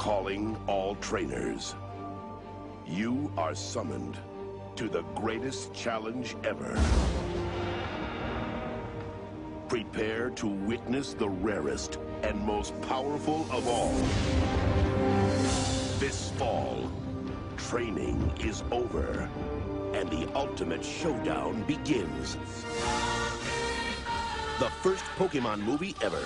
calling all trainers. You are summoned to the greatest challenge ever. Prepare to witness the rarest and most powerful of all. This fall, training is over, and the ultimate showdown begins. The first Pokemon movie ever